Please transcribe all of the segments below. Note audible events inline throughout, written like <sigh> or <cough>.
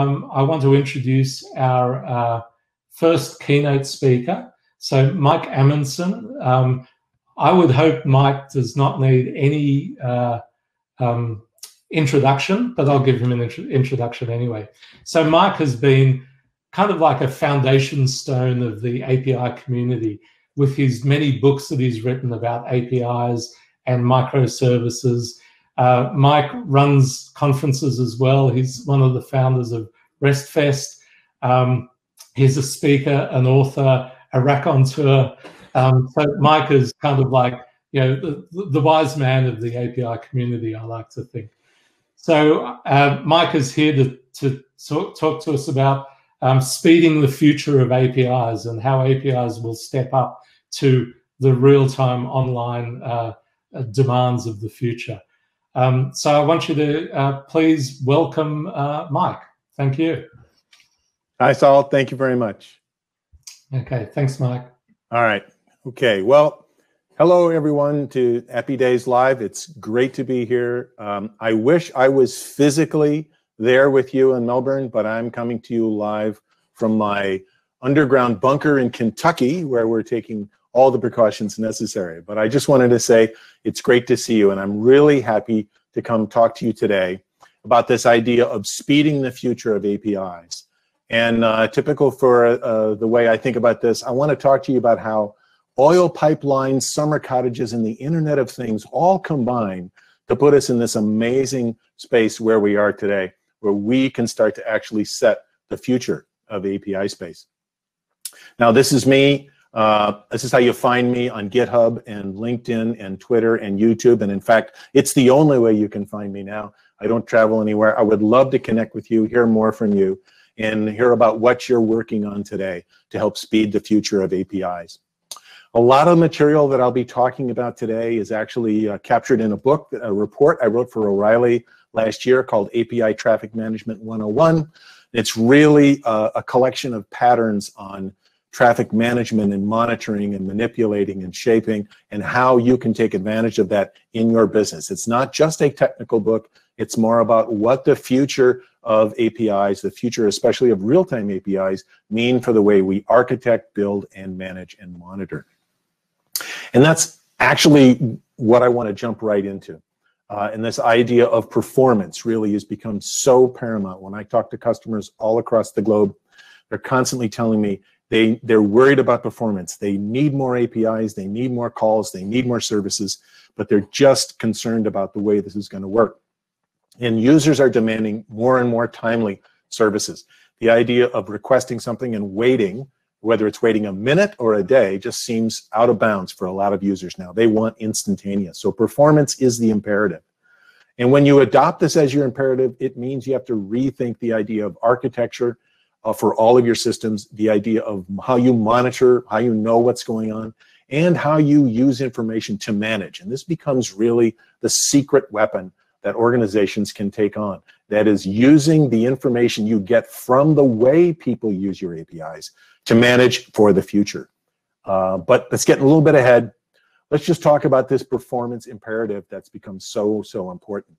Um, I want to introduce our uh, first keynote speaker. So, Mike Amundsen. Um, I would hope Mike does not need any uh, um, introduction, but I'll give him an intro- introduction anyway. So, Mike has been kind of like a foundation stone of the API community with his many books that he's written about APIs and microservices. Uh, Mike runs conferences as well. He's one of the founders of RESTfest. Um, he's a speaker, an author, a raconteur. Um, so Mike is kind of like you know the, the wise man of the API community. I like to think. So uh, Mike is here to to talk, talk to us about um, speeding the future of APIs and how APIs will step up to the real-time online uh, demands of the future. Um, so I want you to uh, please welcome uh, Mike. Thank you. Hi, Saul. Thank you very much. Okay. Thanks, Mike. All right. Okay. Well, hello, everyone, to Apidays Live. It's great to be here. Um, I wish I was physically there with you in Melbourne, but I'm coming to you live from my underground bunker in Kentucky, where we're taking all the precautions necessary. But I just wanted to say it's great to see you, and I'm really happy to come talk to you today about this idea of speeding the future of APIs. And uh, typical for uh, the way I think about this, I want to talk to you about how oil pipelines, summer cottages, and the Internet of Things all combine to put us in this amazing space where we are today where we can start to actually set the future of API space. Now, this is me. Uh, this is how you find me on GitHub and LinkedIn and Twitter and YouTube. And in fact, it's the only way you can find me now. I don't travel anywhere. I would love to connect with you, hear more from you, and hear about what you're working on today to help speed the future of APIs. A lot of the material that I'll be talking about today is actually uh, captured in a book, a report I wrote for O'Reilly last year called API Traffic Management 101. It's really a, a collection of patterns on traffic management and monitoring and manipulating and shaping and how you can take advantage of that in your business. It's not just a technical book, it's more about what the future of APIs, the future especially of real-time APIs, mean for the way we architect, build, and manage and monitor. And that's actually what I want to jump right into. Uh, and this idea of performance really has become so paramount. When I talk to customers all across the globe, they're constantly telling me they, they're worried about performance. They need more APIs, they need more calls, they need more services, but they're just concerned about the way this is going to work. And users are demanding more and more timely services. The idea of requesting something and waiting, whether it's waiting a minute or a day, just seems out of bounds for a lot of users now. They want instantaneous. So performance is the imperative. And when you adopt this as your imperative, it means you have to rethink the idea of architecture uh, for all of your systems, the idea of how you monitor, how you know what's going on, and how you use information to manage. And this becomes really the secret weapon that organizations can take on. That is using the information you get from the way people use your APIs to manage for the future. Uh, but let's get a little bit ahead let's just talk about this performance imperative that's become so, so important.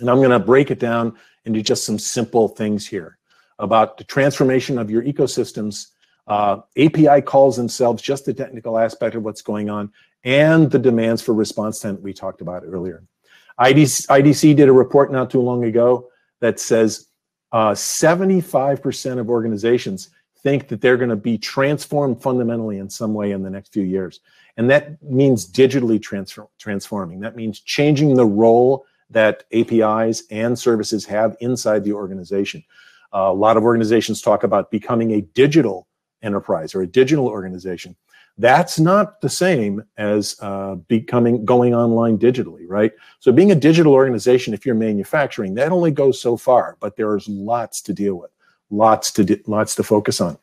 And I'm going to break it down into just some simple things here about the transformation of your ecosystems, uh, API calls themselves, just the technical aspect of what's going on, and the demands for response time we talked about earlier. IDC, IDC did a report not too long ago that says 75% uh, of organizations think that they're going to be transformed fundamentally in some way in the next few years. And that means digitally transfer, transforming. That means changing the role that APIs and services have inside the organization. A lot of organizations talk about becoming a digital enterprise or a digital organization. That's not the same as uh, becoming going online digitally, right? So being a digital organization, if you're manufacturing, that only goes so far, but there's lots to deal with, lots to lots to focus on.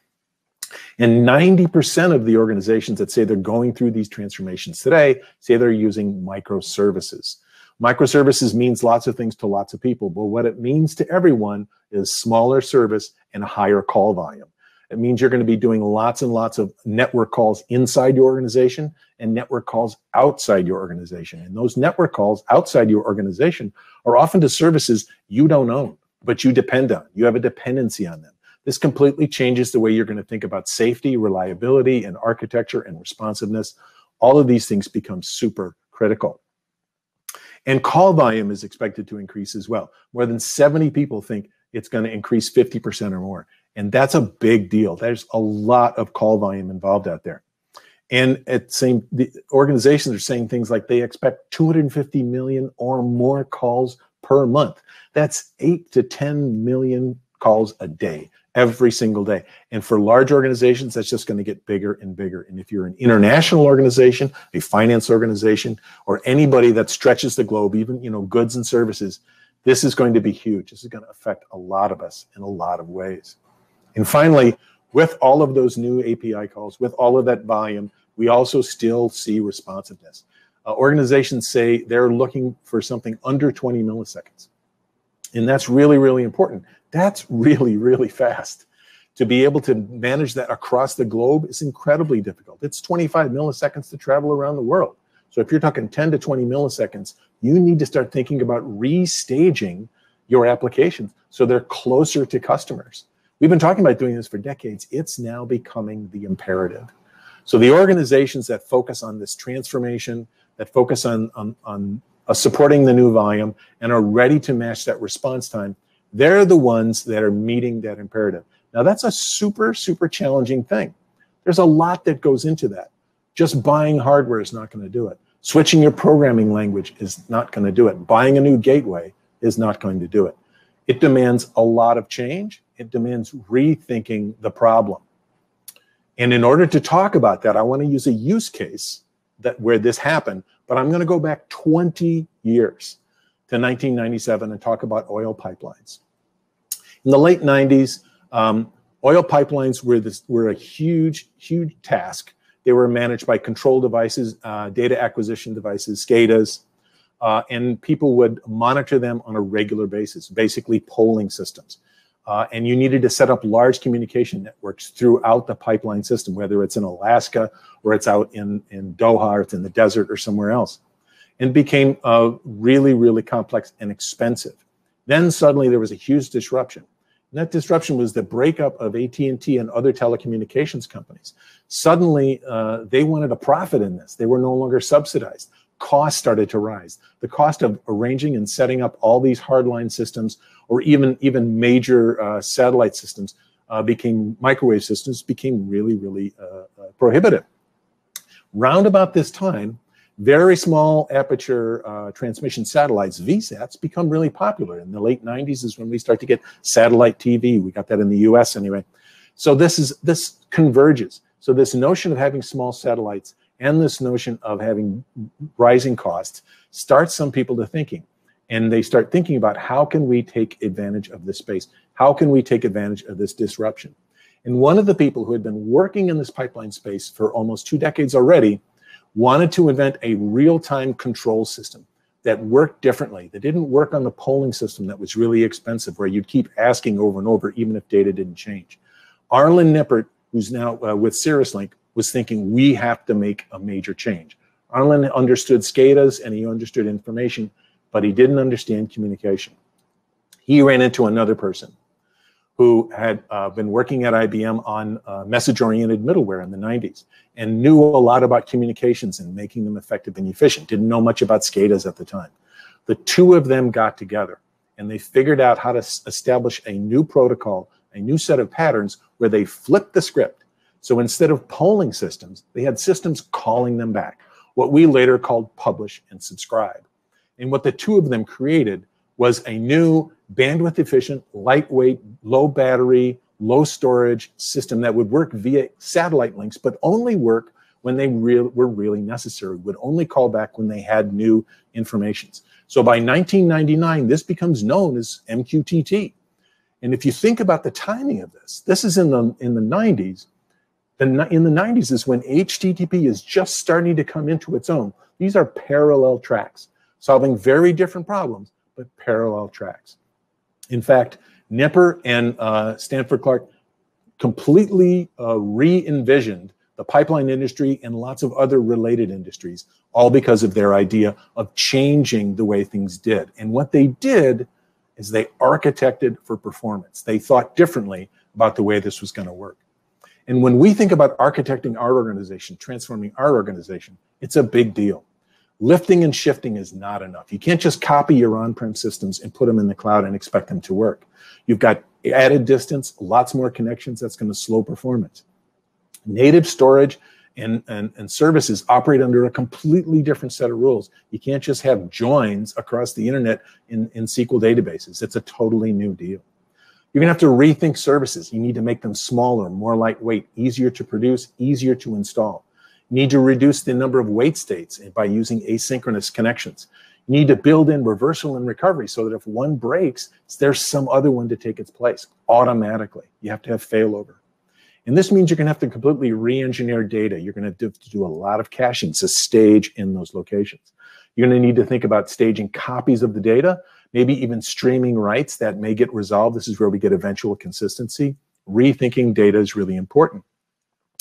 And 90% of the organizations that say they're going through these transformations today say they're using microservices. Microservices means lots of things to lots of people, but what it means to everyone is smaller service and a higher call volume. It means you're going to be doing lots and lots of network calls inside your organization and network calls outside your organization. And those network calls outside your organization are often to services you don't own but you depend on. You have a dependency on them. This completely changes the way you're going to think about safety, reliability, and architecture and responsiveness. All of these things become super critical. And call volume is expected to increase as well. More than 70 people think it's going to increase 50% or more. And that's a big deal. There's a lot of call volume involved out there. And at same the organizations are saying things like they expect 250 million or more calls per month. That's eight to 10 million calls a day, every single day. And for large organizations, that's just going to get bigger and bigger. And if you're an international organization, a finance organization, or anybody that stretches the globe, even you know goods and services, this is going to be huge. This is going to affect a lot of us in a lot of ways. And finally, with all of those new API calls, with all of that volume, we also still see responsiveness. Uh, organizations say they're looking for something under 20 milliseconds. And that's really, really important. That's really, really fast. To be able to manage that across the globe is incredibly difficult. It's 25 milliseconds to travel around the world. So if you're talking 10 to 20 milliseconds, you need to start thinking about restaging your applications so they're closer to customers. We've been talking about doing this for decades. It's now becoming the imperative. So the organizations that focus on this transformation, that focus on, on, on uh, supporting the new volume and are ready to match that response time, they're the ones that are meeting that imperative. Now that's a super, super challenging thing. There's a lot that goes into that. Just buying hardware is not going to do it. Switching your programming language is not going to do it. Buying a new gateway is not going to do it. It demands a lot of change. It demands rethinking the problem. And in order to talk about that, I want to use a use case that where this happened, but I'm going to go back 20 years to 1997 and talk about oil pipelines. In the late 90s, um, oil pipelines were this were a huge, huge task. They were managed by control devices, uh, data acquisition devices, SCADAs, uh, and people would monitor them on a regular basis, basically polling systems. Uh, and you needed to set up large communication networks throughout the pipeline system, whether it's in Alaska or it's out in, in Doha or it's in the desert or somewhere else. And became uh, really, really complex and expensive. Then suddenly there was a huge disruption. And that disruption was the breakup of AT&T and other telecommunications companies. Suddenly, uh, they wanted a profit in this. They were no longer subsidized costs started to rise. The cost of arranging and setting up all these hardline systems, or even even major uh, satellite systems, uh, became microwave systems became really really uh, uh prohibitive. Round about this time, very small aperture uh, transmission satellites, VSATs, become really popular. In the late 90s is when we start to get satellite TV. We got that in the U.S. anyway. So this is this converges. So this notion of having small satellites and this notion of having rising costs starts some people to thinking. And they start thinking about how can we take advantage of this space? How can we take advantage of this disruption? And one of the people who had been working in this pipeline space for almost two decades already wanted to invent a real-time control system that worked differently that didn't work on the polling system that was really expensive where you'd keep asking over and over even if data didn't change. Arlen Nipper who's now uh, with CirrusLink was thinking we have to make a major change. Arlen understood SCADAs and he understood information, but he didn't understand communication. He ran into another person who had uh, been working at IBM on uh, message-oriented middleware in the 90s and knew a lot about communications and making them effective and efficient. Didn't know much about SCADAs at the time. The two of them got together and they figured out how to establish a new protocol, a new set of patterns where they flipped the script so instead of polling systems, they had systems calling them back, what we later called publish and subscribe. And what the two of them created was a new bandwidth efficient, lightweight, low battery, low storage system that would work via satellite links, but only work when they real, were really necessary, would only call back when they had new informations. So by 1999, this becomes known as MQTT. And if you think about the timing of this, this is in the, in the 90s, the, in the 90s is when HTTP is just starting to come into its own. These are parallel tracks, solving very different problems, but parallel tracks. In fact, Nipper and uh, Stanford Clark completely uh, re-envisioned the pipeline industry and lots of other related industries, all because of their idea of changing the way things did. And what they did is they architected for performance. They thought differently about the way this was going to work. And when we think about architecting our organization, transforming our organization, it's a big deal. Lifting and shifting is not enough. You can't just copy your on-prem systems and put them in the cloud and expect them to work. You've got added distance, lots more connections. That's going to slow performance. Native storage and, and, and services operate under a completely different set of rules. You can't just have joins across the internet in, in SQL databases. It's a totally new deal. You're going to have to rethink services. You need to make them smaller, more lightweight, easier to produce, easier to install. You need to reduce the number of wait states by using asynchronous connections. You need to build in reversal and recovery so that if one breaks, there's some other one to take its place automatically. You have to have failover. And this means you're going to have to completely re-engineer data. You're going to have to do a lot of caching to stage in those locations. You're going to need to think about staging copies of the data, maybe even streaming writes that may get resolved. This is where we get eventual consistency. Rethinking data is really important.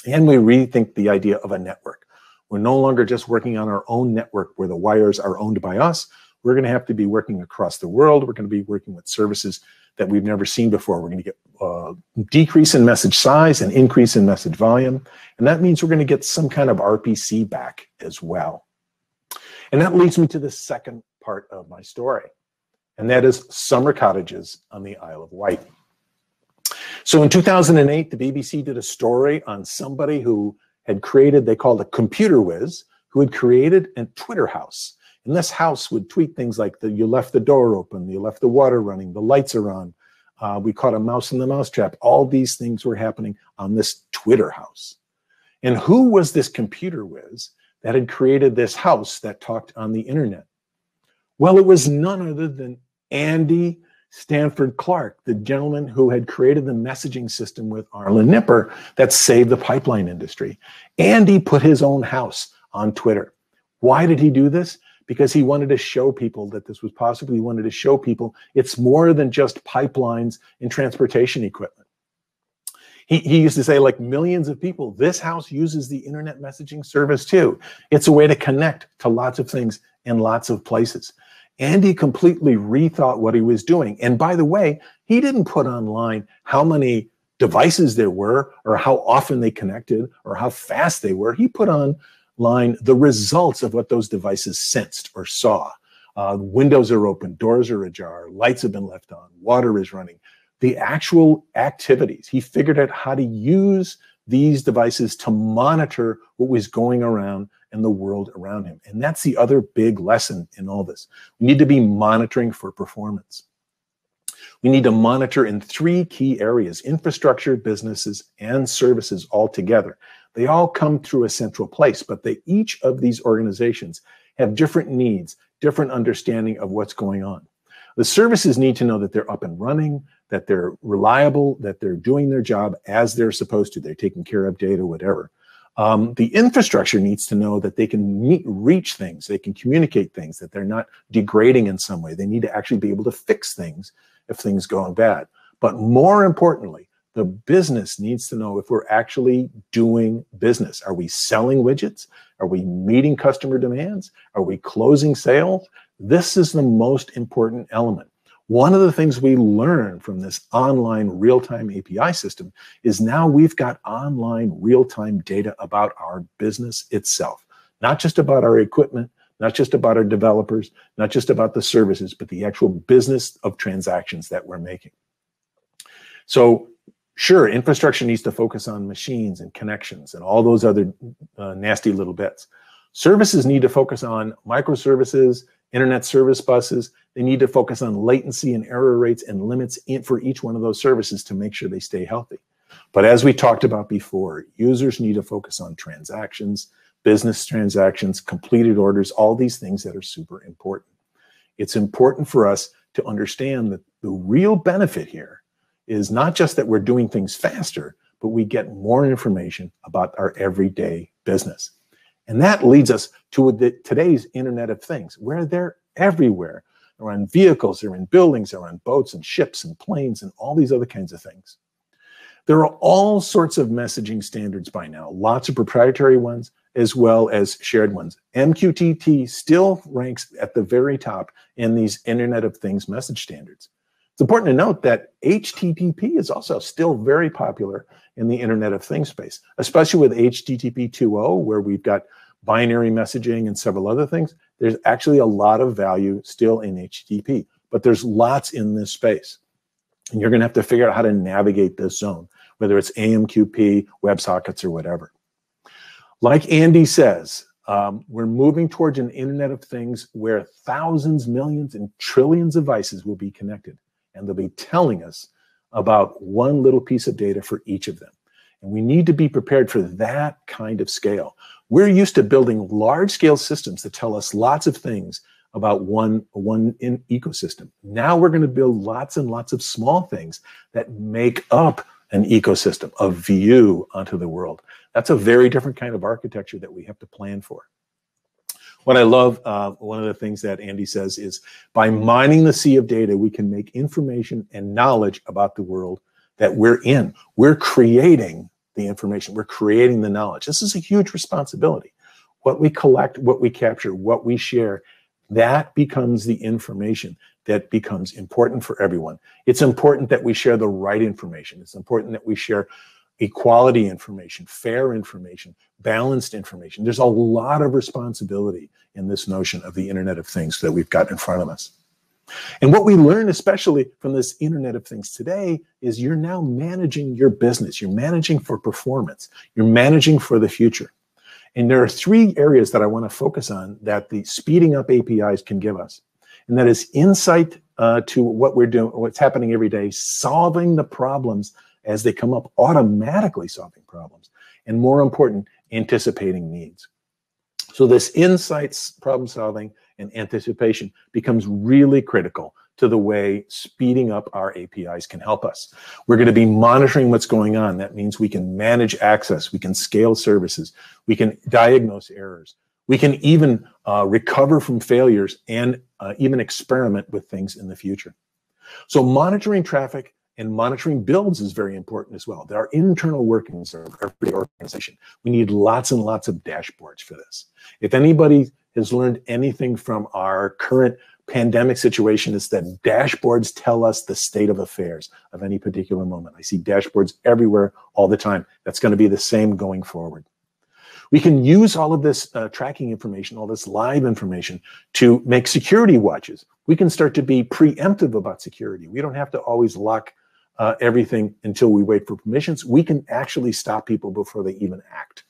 And we rethink the idea of a network. We're no longer just working on our own network where the wires are owned by us. We're going to have to be working across the world. We're going to be working with services that we've never seen before. We're going to get a uh, decrease in message size and increase in message volume. And that means we're going to get some kind of RPC back as well. And that leads me to the second part of my story, and that is summer cottages on the Isle of Wight. So in 2008, the BBC did a story on somebody who had created, they called a computer whiz, who had created a Twitter house. And this house would tweet things like the, you left the door open, you left the water running, the lights are on. Uh, we caught a mouse in the mousetrap. All these things were happening on this Twitter house. And who was this computer whiz that had created this house that talked on the internet? Well, it was none other than Andy Stanford Clark, the gentleman who had created the messaging system with Arlen Nipper that saved the pipeline industry. Andy put his own house on Twitter. Why did he do this? Because he wanted to show people that this was possible. He wanted to show people it's more than just pipelines and transportation equipment. He, he used to say, like millions of people, this house uses the internet messaging service too. It's a way to connect to lots of things in lots of places. Andy completely rethought what he was doing. And by the way, he didn't put online how many devices there were or how often they connected or how fast they were. He put online the results of what those devices sensed or saw. Uh, windows are open, doors are ajar, lights have been left on, water is running. The actual activities. He figured out how to use these devices to monitor what was going around and the world around him. And that's the other big lesson in all this. We need to be monitoring for performance. We need to monitor in three key areas infrastructure, businesses, and services all together. They all come through a central place, but they each of these organizations have different needs, different understanding of what's going on. The services need to know that they're up and running, that they're reliable, that they're doing their job as they're supposed to. They're taking care of data, whatever. Um, the infrastructure needs to know that they can meet, reach things, they can communicate things, that they're not degrading in some way. They need to actually be able to fix things if things go bad. But more importantly, the business needs to know if we're actually doing business. Are we selling widgets? Are we meeting customer demands? Are we closing sales? This is the most important element. One of the things we learn from this online real-time API system is now we've got online real-time data about our business itself, not just about our equipment, not just about our developers, not just about the services, but the actual business of transactions that we're making. So sure, infrastructure needs to focus on machines and connections and all those other uh, nasty little bits. Services need to focus on microservices, internet service buses. They need to focus on latency and error rates and limits for each one of those services to make sure they stay healthy. But as we talked about before, users need to focus on transactions, business transactions, completed orders, all these things that are super important. It's important for us to understand that the real benefit here is not just that we're doing things faster, but we get more information about our everyday business. And that leads us to the, today's Internet of Things, where they're everywhere. They're on vehicles, they're in buildings, they're on boats and ships and planes and all these other kinds of things. There are all sorts of messaging standards by now, lots of proprietary ones as well as shared ones. MQTT still ranks at the very top in these Internet of Things message standards. It's important to note that HTTP is also still very popular in the Internet of Things space, especially with HTTP 2.0, where we've got binary messaging and several other things. There's actually a lot of value still in HTTP, but there's lots in this space. And you're going to have to figure out how to navigate this zone, whether it's AMQP, WebSockets, or whatever. Like Andy says, um, we're moving towards an Internet of Things where thousands, millions, and trillions of devices will be connected, and they'll be telling us about one little piece of data for each of them. And we need to be prepared for that kind of scale. We're used to building large scale systems that tell us lots of things about one, one in ecosystem. Now we're going to build lots and lots of small things that make up an ecosystem, a view onto the world. That's a very different kind of architecture that we have to plan for. What I love, uh, one of the things that Andy says is by mining the sea of data, we can make information and knowledge about the world that we're in. We're creating the information, we're creating the knowledge. This is a huge responsibility. What we collect, what we capture, what we share, that becomes the information that becomes important for everyone. It's important that we share the right information. It's important that we share equality information, fair information, balanced information. There's a lot of responsibility in this notion of the Internet of Things that we've got in front of us. And what we learn, especially from this Internet of Things today, is you're now managing your business. You're managing for performance. You're managing for the future. And there are three areas that I want to focus on that the speeding up APIs can give us. And that is insight uh, to what we're doing, what's happening every day, solving the problems as they come up, automatically solving problems. And more important, anticipating needs. So this insights, problem solving, and anticipation becomes really critical to the way speeding up our APIs can help us. We're going to be monitoring what's going on. That means we can manage access, we can scale services, we can diagnose errors, we can even uh, recover from failures and uh, even experiment with things in the future. So monitoring traffic and monitoring builds is very important as well. There are internal workings of every organization. We need lots and lots of dashboards for this. If anybody has learned anything from our current pandemic situation it's that dashboards tell us the state of affairs of any particular moment. I see dashboards everywhere all the time. That's going to be the same going forward. We can use all of this uh, tracking information, all this live information to make security watches. We can start to be preemptive about security. We don't have to always lock uh, everything until we wait for permissions. We can actually stop people before they even act.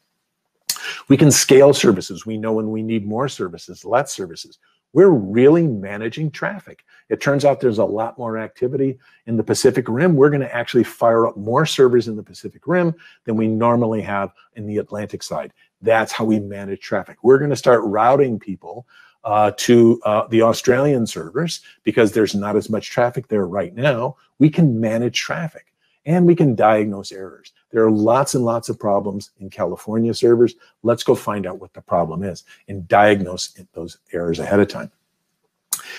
We can scale services. We know when we need more services, less services. We're really managing traffic. It turns out there's a lot more activity in the Pacific Rim. We're going to actually fire up more servers in the Pacific Rim than we normally have in the Atlantic side. That's how we manage traffic. We're going to start routing people uh, to uh, the Australian servers because there's not as much traffic there right now. We can manage traffic and we can diagnose errors. There are lots and lots of problems in California servers. Let's go find out what the problem is and diagnose those errors ahead of time.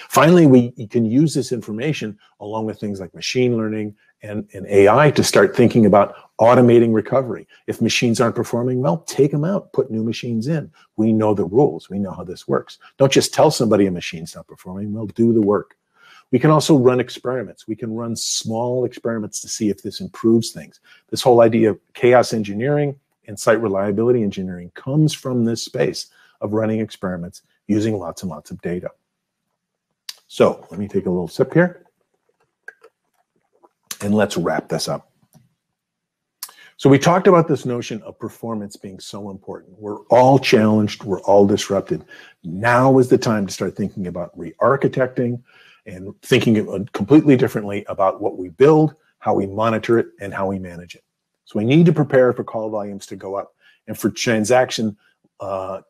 Finally, we can use this information along with things like machine learning and, and AI to start thinking about automating recovery. If machines aren't performing well, take them out, put new machines in. We know the rules. We know how this works. Don't just tell somebody a machine's not performing well, do the work. We can also run experiments. We can run small experiments to see if this improves things. This whole idea of chaos engineering and site reliability engineering comes from this space of running experiments using lots and lots of data. So let me take a little sip here and let's wrap this up. So we talked about this notion of performance being so important. We're all challenged, we're all disrupted. Now is the time to start thinking about re-architecting, and thinking completely differently about what we build, how we monitor it, and how we manage it. So we need to prepare for call volumes to go up and for transaction uh,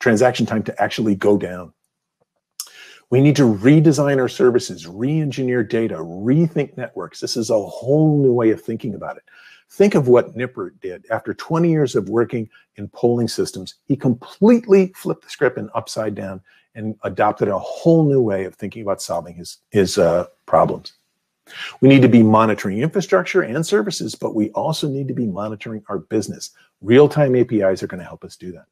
transaction time to actually go down. We need to redesign our services, re-engineer data, rethink networks. This is a whole new way of thinking about it. Think of what Nipper did. After 20 years of working in polling systems, he completely flipped the script and upside down and adopted a whole new way of thinking about solving his, his uh, problems. We need to be monitoring infrastructure and services, but we also need to be monitoring our business. Real-time APIs are going to help us do that.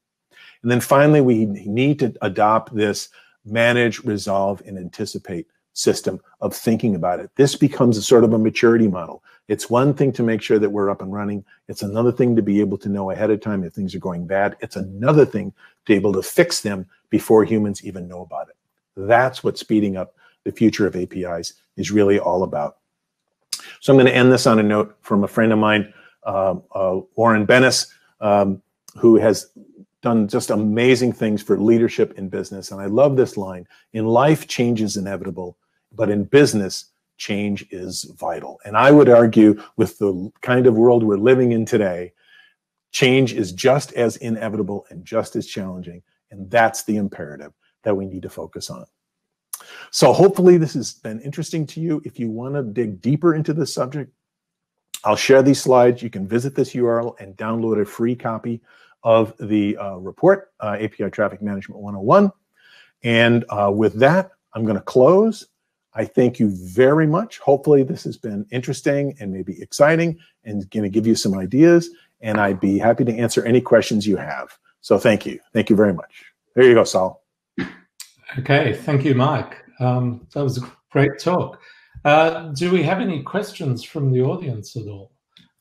And then finally, we need to adopt this manage, resolve, and anticipate system of thinking about it. This becomes a sort of a maturity model. It's one thing to make sure that we're up and running. It's another thing to be able to know ahead of time if things are going bad. It's another thing to be able to fix them before humans even know about it. That's what speeding up the future of APIs is really all about. So I'm going to end this on a note from a friend of mine, uh, uh, Warren Bennis, um, who has done just amazing things for leadership in business. And I love this line In life, change is inevitable, but in business, change is vital. And I would argue, with the kind of world we're living in today, change is just as inevitable and just as challenging. And that's the imperative that we need to focus on. So, hopefully, this has been interesting to you. If you want to dig deeper into this subject, I'll share these slides. You can visit this URL and download a free copy of the uh, report, uh, API Traffic Management 101. And uh, with that, I'm going to close. I thank you very much. Hopefully, this has been interesting and maybe exciting and going to give you some ideas. And I'd be happy to answer any questions you have. So, thank you. Thank you very much. There you go, Saul. Okay. Thank you, Mike. Um, that was a great talk. Uh, do we have any questions from the audience at all?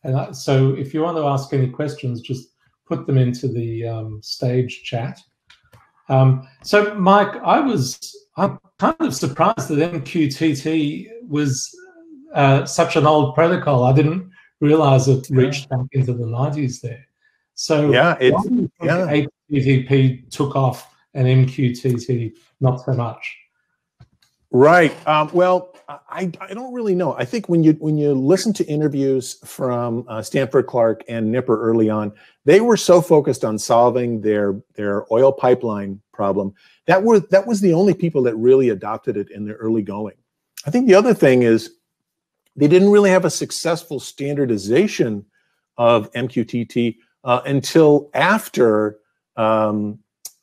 And so, if you want to ask any questions, just put them into the um, stage chat. Um, so, Mike, I was I'm kind of surprised that MQTT was uh, such an old protocol. I didn't realize it reached back into the 90s there. So, yeah, it's yeah. HTTP took off and MQTT not so much. Right. Um, well, I, I don't really know. I think when you when you listen to interviews from uh, Stanford Clark and Nipper early on, they were so focused on solving their their oil pipeline problem that were that was the only people that really adopted it in the early going. I think the other thing is they didn't really have a successful standardization of MQTT uh, until after um,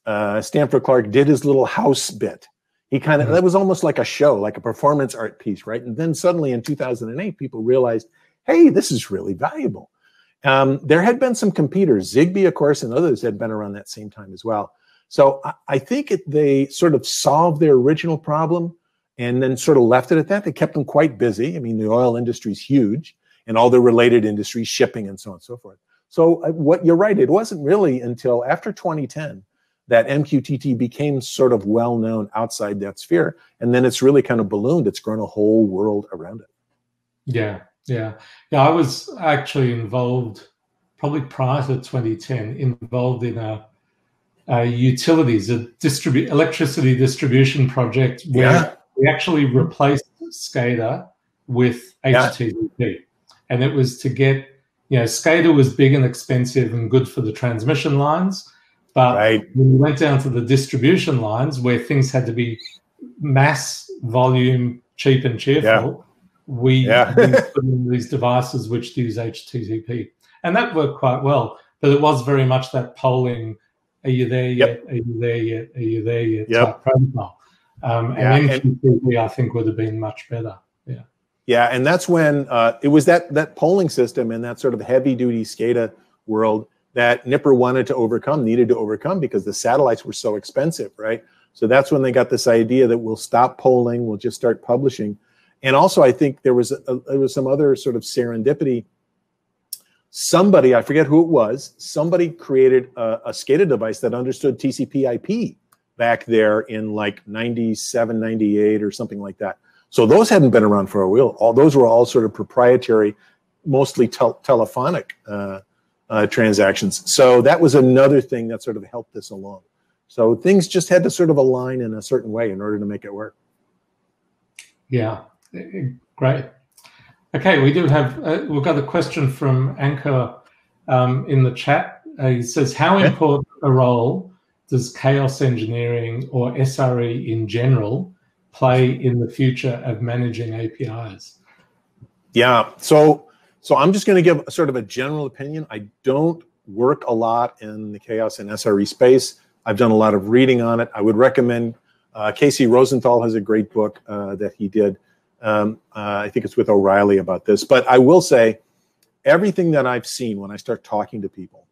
uh, Stanford Clark did his little house bit he kind of mm-hmm. that was almost like a show like a performance art piece right? And then suddenly in 2008 people realized hey this is really valuable. Um, there had been some competitors zigbee of course and others had been around that same time as well. So i, I think it, they sort of solved their original problem and then sort of left it at that. They kept them quite busy. I mean the oil industry is huge and all the related industries shipping and so on and so forth. So uh, what you're right it wasn't really until after 2010 that MQTT became sort of well known outside that sphere. And then it's really kind of ballooned. It's grown a whole world around it. Yeah, yeah. Yeah, I was actually involved probably prior to 2010, involved in a, a utilities, a distribute electricity distribution project where yeah. we actually replaced SCADA with HTTP. Yeah. And it was to get, you know, SCADA was big and expensive and good for the transmission lines but right. when we went down to the distribution lines where things had to be mass volume, cheap and cheerful, yeah. we, yeah. <laughs> put in these devices which use HTTP. And that worked quite well. But it was very much that polling, are you there yet? Yep. Are you there yet? Are you there yet? Yep. Type protocol. Um, yeah, and MQTT, I think, would have been much better. Yeah. Yeah, and that's when uh, it was that that polling system and that sort of heavy duty SCADA world that Nipper wanted to overcome, needed to overcome because the satellites were so expensive, right? So that's when they got this idea that we'll stop polling, we'll just start publishing. And also, I think there was a, there was some other sort of serendipity. Somebody, I forget who it was, somebody created a, a SCADA device that understood TCP/IP back there in like 97, 98 or something like that. So those hadn't been around for a while. All those were all sort of proprietary, mostly tel- telephonic uh, uh, transactions. So that was another thing that sort of helped this along. So things just had to sort of align in a certain way in order to make it work. Yeah, great. Okay, we do have uh, we've got a question from Anchor um, in the chat. Uh, he says, "How okay. important a role does chaos engineering or SRE in general play in the future of managing APIs?" Yeah, so so I'm just going to give sort of a general opinion. I don't work a lot in the chaos and SRE space. I've done a lot of reading on it. I would recommend uh, Casey Rosenthal has a great book uh, that he did. Um, uh, I think it's with O'Reilly about this. But I will say, everything that I've seen when I start talking to people,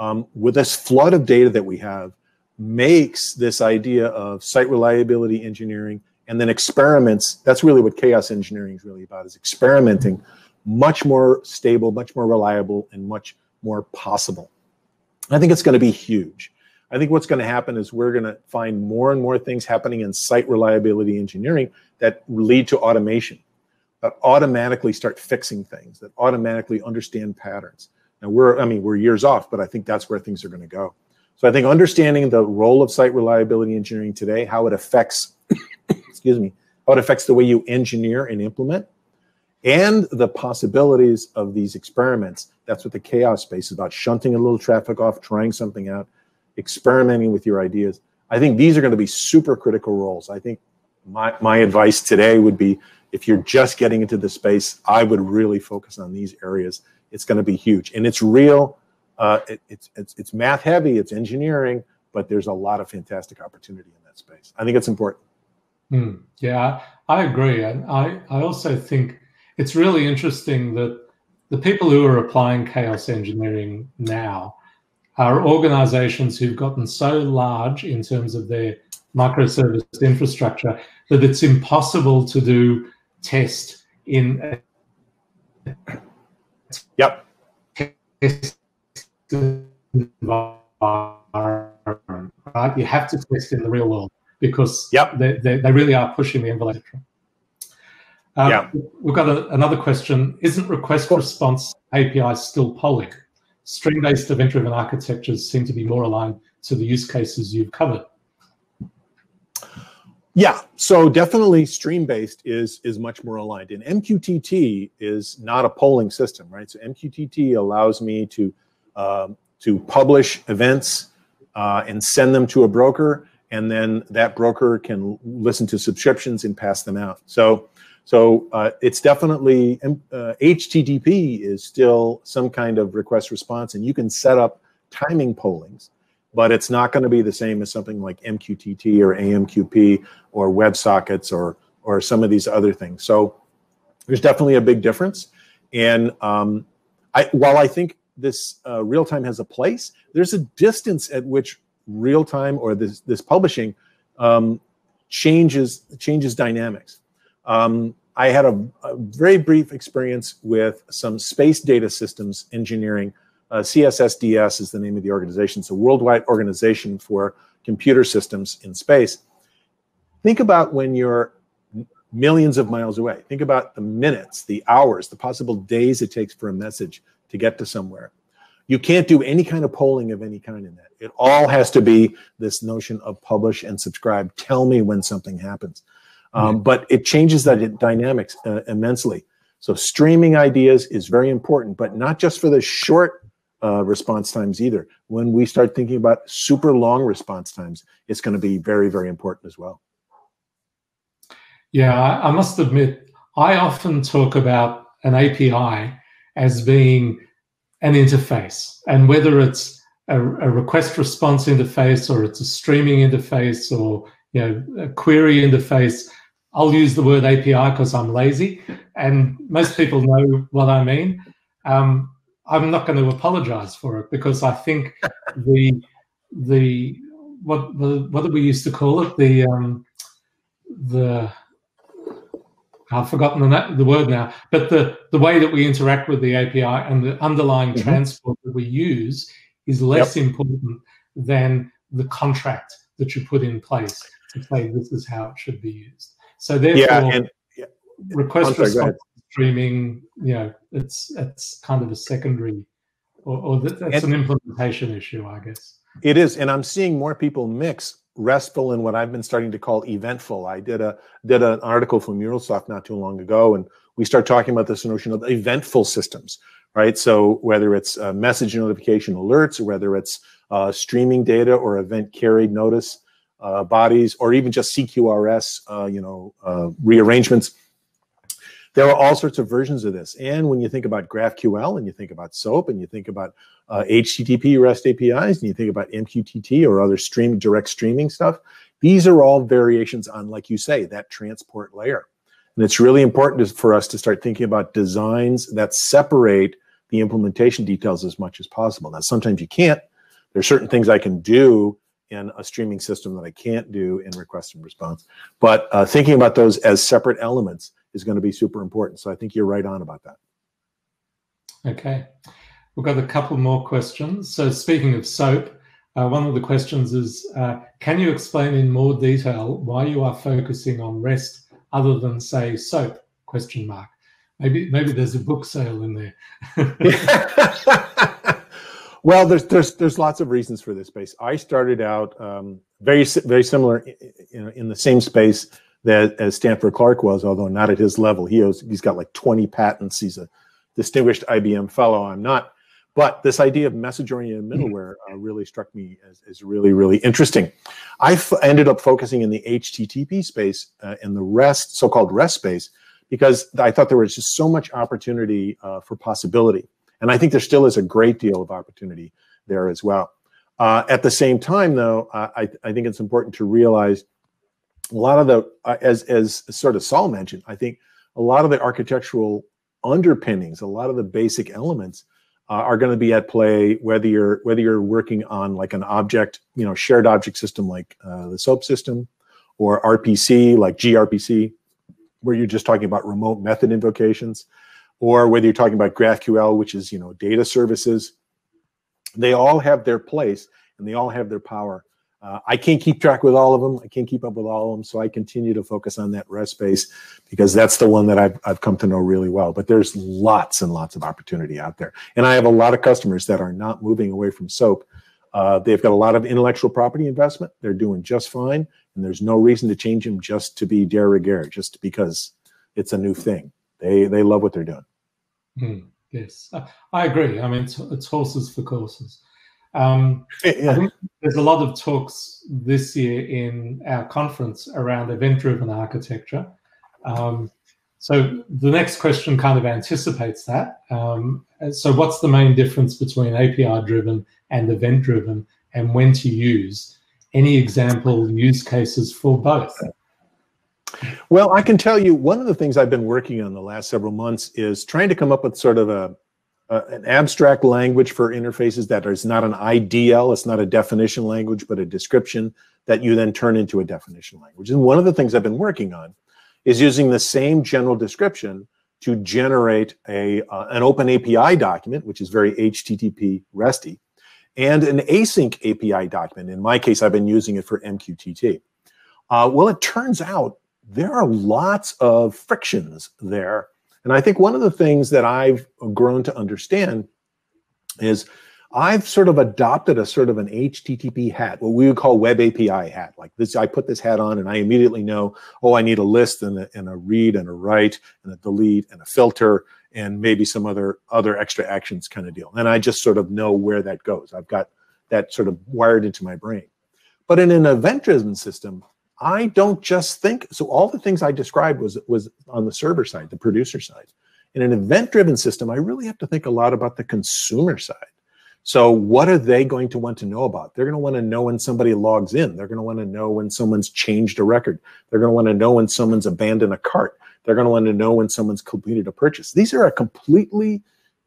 um, with this flood of data that we have, makes this idea of site reliability engineering and then experiments. That's really what chaos engineering is really about: is experimenting, much more stable, much more reliable, and much more possible. I think it's going to be huge. I think what's going to happen is we're going to find more and more things happening in site reliability engineering that lead to automation, that automatically start fixing things, that automatically understand patterns. Now we're, I mean, we're years off, but I think that's where things are going to go. So I think understanding the role of site reliability engineering today, how it affects, <coughs> excuse me, how it affects the way you engineer and implement, and the possibilities of these experiments. That's what the chaos space is about, shunting a little traffic off, trying something out, experimenting with your ideas. I think these are going to be super critical roles. I think my, my advice today would be if you're just getting into the space, I would really focus on these areas. It's going to be huge. And it's real, uh, it, it's, it's, it's math heavy, it's engineering, but there's a lot of fantastic opportunity in that space. I think it's important. Hmm. yeah, I agree. And I, I also think it's really interesting that the people who are applying chaos engineering now are organizations who've gotten so large in terms of their microservice infrastructure that it's impossible to do test in a yep test environment, right? You have to test in the real world because yep. they, they, they really are pushing the envelope. Um, yeah. We've got a, another question. Isn't request response API still polling? Stream-based event-driven architectures seem to be more aligned to the use cases you've covered. Yeah, so definitely stream-based is is much more aligned. And MQTT is not a polling system, right? So MQTT allows me to um, to publish events uh, and send them to a broker, and then that broker can listen to subscriptions and pass them out. So so uh, it's definitely uh, HTTP is still some kind of request response, and you can set up timing pollings, but it's not going to be the same as something like MQTT or AMQP or WebSockets or or some of these other things. So there's definitely a big difference. And um, I, while I think this uh, real time has a place, there's a distance at which real time or this this publishing um, changes changes dynamics. Um, I had a, a, very brief experience with some space data systems engineering. Uh, CCSDS is the name of the organization. It's a worldwide organization for computer systems in space. Think about when you're millions of miles away. Think about the minutes, the hours, the possible days it takes for a message to get to somewhere. You can't do any kind of polling of any kind in that. It all has to be this notion of publish and subscribe. Tell me when something happens. Um, but it changes that dynamics uh, immensely. So streaming ideas is very important, but not just for the short uh, response times either. When we start thinking about super long response times, it's going to be very, very important as well. Yeah, I, must admit, I often talk about an API as being an interface, and whether it's a, a request response interface or it's a streaming interface or you know a query interface I'll use the word API because I'm lazy, and most people know what I mean. Um, I'm not going to apologize for it because I think <laughs> the the what the, what did we used to call it the um, the I've forgotten the, the word now, but the, the way that we interact with the API and the underlying mm-hmm. transport that we use is less yep. important than the contract that you put in place to say this is how it should be used. So therefore, yeah, and, yeah. request sorry, response streaming, you know, it's it's kind of a secondary, or, or that's and, an implementation issue, I guess. It is, and I'm seeing more people mix restful and what I've been starting to call eventful. I did a did an article for MuleSoft not too long ago, and we start talking about this notion of eventful systems, right? So whether it's uh, message notification alerts, or whether it's uh, streaming data or event carried notice, uh, bodies, or even just CQRS, uh, you know, uh, rearrangements. There are all sorts of versions of this. And when you think about GraphQL and you think about SOAP and you think about HTTP uh, REST APIs and you think about MQTT or other stream direct streaming stuff, these are all variations on, like you say, that transport layer. And it's really important for us to start thinking about designs that separate the implementation details as much as possible. Now, sometimes you can't. There are certain things I can do in a streaming system that I can't do in request and response. But uh, thinking about those as separate elements is going to be super important. So I think you're right on about that. Okay. We've got a couple more questions. So speaking of SOAP, uh, one of the questions is, uh, can you explain in more detail why you are focusing on REST other than say SOAP? Question mark. Maybe maybe there's a book sale in there. <laughs> <laughs> <laughs> well, there's there's there's lots of reasons for this space. I started out um, very very similar in, in the same space that as Stanford Clark was, although not at his level. He has, he's got like 20 patents. He's a distinguished IBM fellow. I'm not. But this idea of message-oriented mm-hmm. middleware uh, really struck me as, as really, really interesting. I f- ended up focusing in the HTTP space uh, in the REST, so-called REST space, because I thought there was just so much opportunity uh, for possibility. And I think there still is a great deal of opportunity there as well. Uh, at the same time, though, I, I think it's important to realize a lot of the, uh, as, as sort of Saul mentioned, I think a lot of the architectural underpinnings, a lot of the basic elements uh, are going to be at play whether you're whether you're working on like an object, you know, shared object system like uh, the SOAP system, or RPC like gRPC, where you're just talking about remote method invocations, or whether you're talking about GraphQL, which is you know data services. They all have their place and they all have their power. Uh, I can't keep track with all of them. I can't keep up with all of them. So I continue to focus on that REST space because that's the one that I've, I've come to know really well. But there's lots and lots of opportunity out there. And I have a lot of customers that are not moving away from SOAP. Uh, they've got a lot of intellectual property investment. They're doing just fine. And there's no reason to change them just to be de rigueur, just because it's a new thing. They, they love what they're doing. Mm, yes, I agree. I mean, it's, it's horses for courses. Um, yeah. There's a lot of talks this year in our conference around event-driven architecture. Um, so the next question kind of anticipates that. Um, so what's the main difference between API-driven and event-driven, and when to use? Any example use cases for both? Well, I can tell you one of the things I've been working on the last several months is trying to come up with sort of a uh, an abstract language for interfaces that is not an IDL, it's not a definition language, but a description that you then turn into a definition language. And one of the things I've been working on is using the same general description to generate a uh, an open API document, which is very HTTP RESTy, and an async API document. In my case, I've been using it for MQTT. Uh, well, it turns out there are lots of frictions there and I think one of the things that I've grown to understand is I've sort of adopted a sort of an HTTP hat, what we would call web API hat. Like this, I put this hat on and I immediately know, oh, I need a list and a, and a read and a write and a delete and a filter and maybe some other other extra actions kind of deal. And I just sort of know where that goes. I've got that sort of wired into my brain. But in an event-driven system, I don't just think so. All the things I described was was on the server side, the producer side. In an event-driven system, I really have to think a lot about the consumer side. So, what are they going to want to know about? They're going to want to know when somebody logs in. They're going to want to know when someone's changed a record. They're going to want to know when someone's abandoned a cart. They're going to want to know when someone's completed a purchase. These are a completely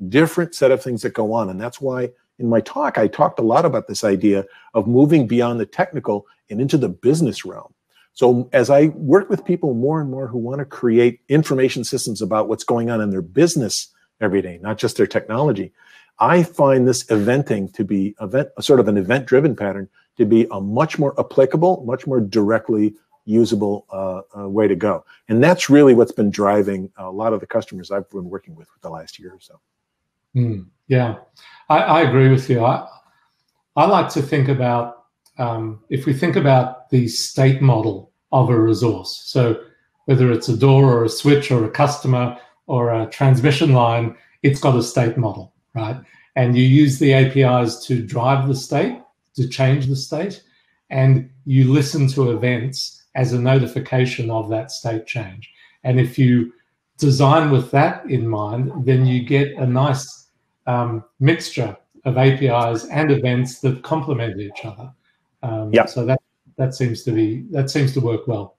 different set of things that go on. And that's why in my talk, I talked a lot about this idea of moving beyond the technical and into the business realm. So as I work with people more and more who want to create information systems about what's going on in their business every day, not just their technology, I find this eventing to be event, a sort of an event-driven pattern to be a much more applicable, much more directly usable uh, uh, way to go. And that's really what's been driving a lot of the customers I've been working with for the last year or so. Mm, yeah, I, I, agree with you. I, I like to think about um, if we think about the state model of a resource. So whether it's a door or a switch or a customer or a transmission line, it's got a state model, right? And you use the APIs to drive the state, to change the state, and you listen to events as a notification of that state change. And if you design with that in mind, then you get a nice um, mixture of APIs and events that complement each other. Um, yeah. So that that seems to be that seems to work well.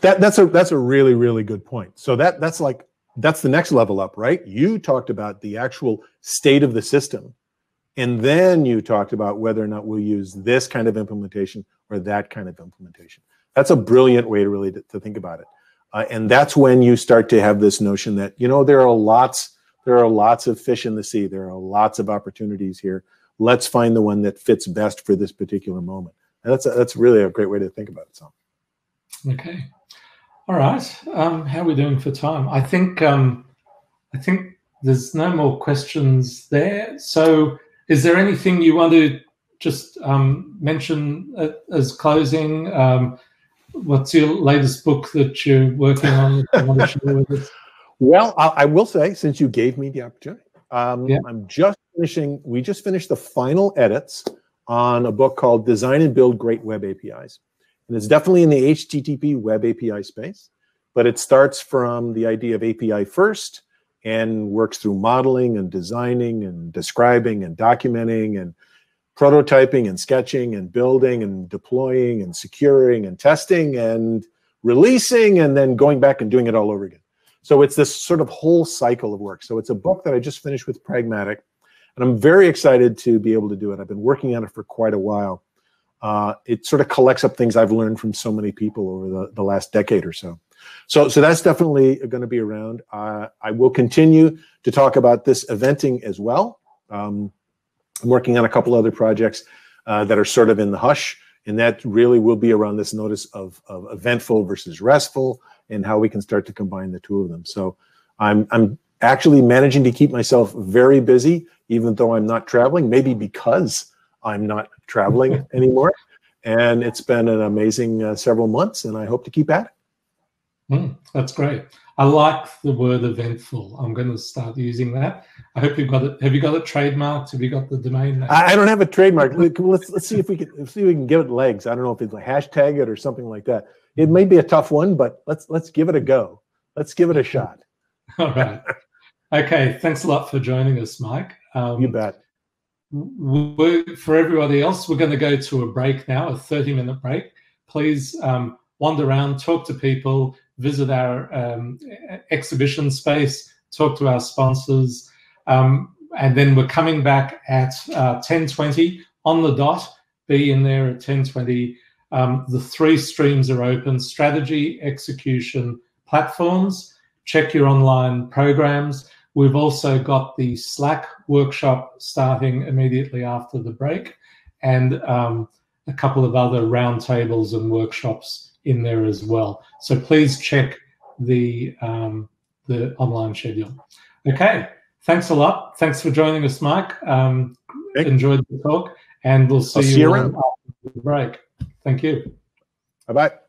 That that's a that's a really really good point. So that that's like that's the next level up, right? You talked about the actual state of the system And then you talked about whether or not we'll use this kind of implementation or that kind of implementation. That's a brilliant way to really to, to think about it. Uh, and that's when you start to have this notion that, you know, there are lots, there are lots of fish in the sea. There are lots of opportunities here. Let's find the one that fits best for this particular moment. And that's a, that's really a great way to think about it. So, okay, all right. Um, how are we doing for time? I think um, I think there's no more questions there. So, is there anything you want to just um, mention uh, as closing? Um, what's your latest book that you're working on that you want to share with us? <laughs> Well, I, I will say, since you gave me the opportunity, um, yeah. I'm just finishing. We just finished the final edits on a book called Design and Build Great Web APIs, and it's definitely in the HTTP Web API space. But it starts from the idea of API first and works through modeling and designing and describing and documenting and prototyping and sketching and building and deploying and securing and testing and releasing and then going back and doing it all over again. So it's this sort of whole cycle of work. So it's a book that I just finished with Pragmatic, and I'm very excited to be able to do it. I've been working on it for quite a while. Uh, it sort of collects up things I've learned from so many people over the, the last decade or so. So, so that's definitely going to be around. Uh, I will continue to talk about this eventing as well. Um, I'm working on a couple other projects uh, that are sort of in the hush, and that really will be around this notice of, of eventful versus restful and how we can start to combine the two of them. So I'm, I'm actually managing to keep myself very busy, even though I'm not traveling, maybe because I'm not traveling <laughs> anymore. And it's been an amazing uh, several months, and I hope to keep at it. Mm, that's great. I like the word eventful. I'm going to start using that. I hope you've got it. Have you got it trademarked? Have you got the domain name? I, don't have a trademark. let's let's see if we can let's see if we can give it legs. I don't know if it's like hashtag it or something like that. It may be a tough one, but let's let's give it a go. Let's give it a <laughs> shot. All right. Okay. Thanks a lot for joining us, Mike. Um, you bet. for everybody else, we're going to go to a break now, a 30 minute break. Please um, wander around, talk to people, visit our um, exhibition space, talk to our sponsors, um, and then we're coming back at uh, 10:20 on the dot. Be in there at 10:20. Um, the three streams are open: strategy, execution, platforms. Check your online programs. We've also got the Slack workshop starting immediately after the break, and um, a couple of other roundtables and workshops in there as well. So please check the um, the online schedule. Okay, thanks a lot. Thanks for joining us, Mike. Um, enjoyed the talk, and we'll see, I'll you, see you around after the break. Thank you. Bye bye.